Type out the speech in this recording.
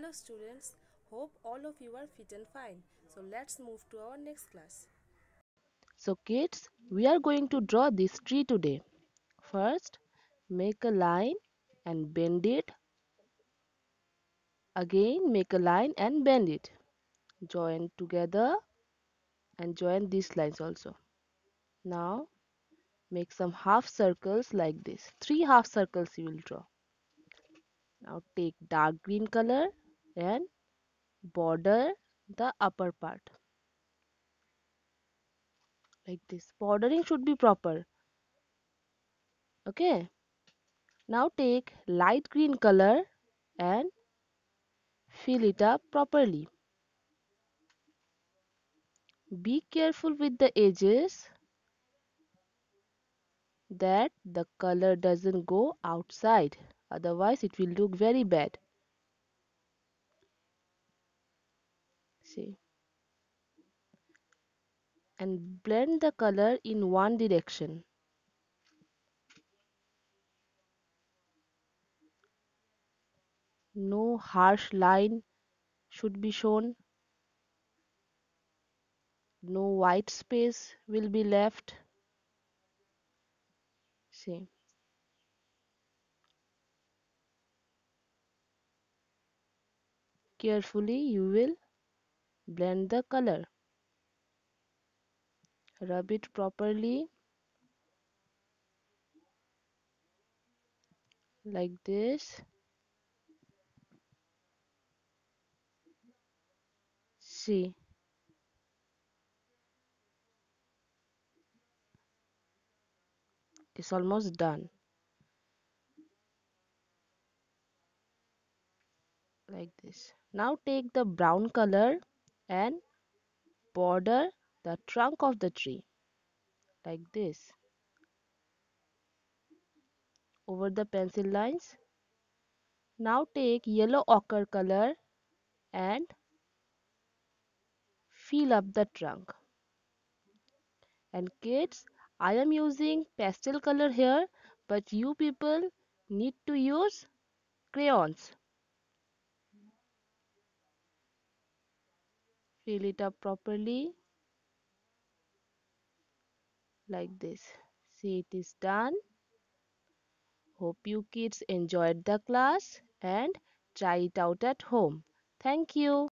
Hello students, hope all of you are fit and fine. So let's move to our next class. So kids, we are going to draw this tree today. First, make a line and bend it. Again, make a line and bend it. Join together and join these lines also. Now, make some half circles like this. Three half circles you will draw. Now take dark green color and border the upper part. Like this. Bordering should be proper. Okay? Now take light green color and fill it up properly. Be careful with the edges that the color doesn't go outside. Otherwise it will look very bad see. And blend the color in one direction. No harsh line should be shown. No white space will be left. See. Carefully you will blend the color. Rub it properly like this. See. It's almost done. Like this. Now take the brown color and border the trunk of the tree like this. Over the pencil lines. Now take yellow ochre color and fill up the trunk. And kids I am using pastel color here but you people need to use crayons fill it up properly like this. See it is done. Hope you kids enjoyed the class and try it out at home. Thank you